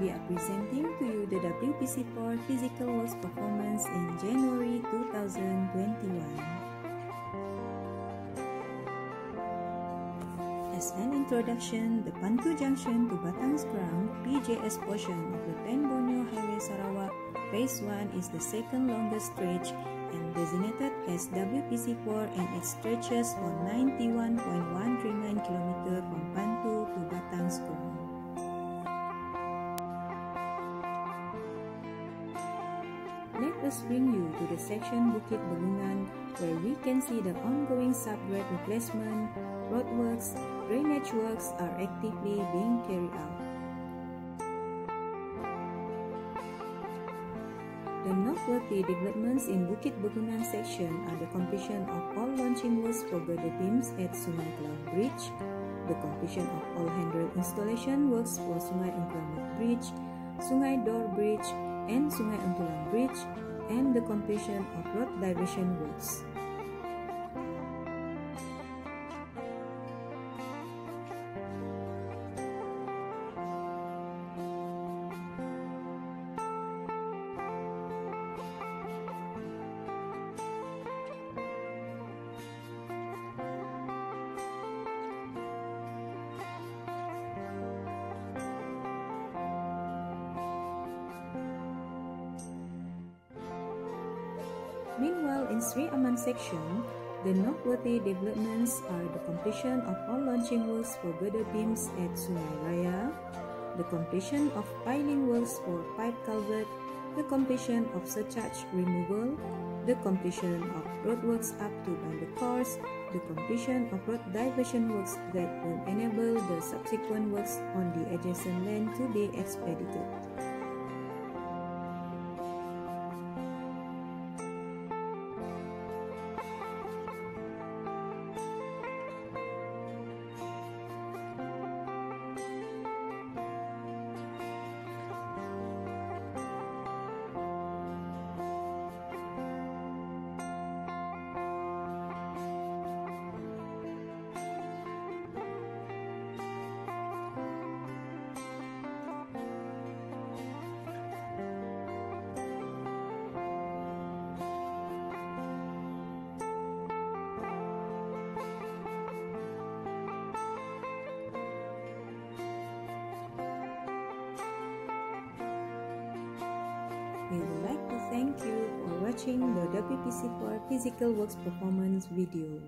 we are presenting to you the WPC4 Physical Works performance in January 2021. As an introduction, the Pantu Junction to Batang Skrang PJS portion of the Borneo Highway Sarawak Phase 1 is the second longest stretch and designated as WPC4 and it stretches for 91.139 km from Pantu to Batang Skrang. Let us bring you to the section Bukit Belungan where we can see the ongoing subgrade replacement, roadworks, drainage works are actively being carried out. The noteworthy developments in Bukit Belungan section are the completion of all launching works for girder beams at Sungai Cloud Bridge, the completion of all handrail installation works for Sungai Engkramat Bridge, Sungai Dor Bridge, and Sungai Untulang Bridge and the completion of road diversion works. Meanwhile, in Sri Aman section, the noteworthy developments are the completion of all launching works for girder beams at Sungai Raya, the completion of piling works for pipe culvert, the completion of surcharge removal, the completion of roadworks up to course, the completion of road diversion works that will enable the subsequent works on the adjacent land to be expedited. We would like to thank you for watching the WPC4 Physical Works Performance video.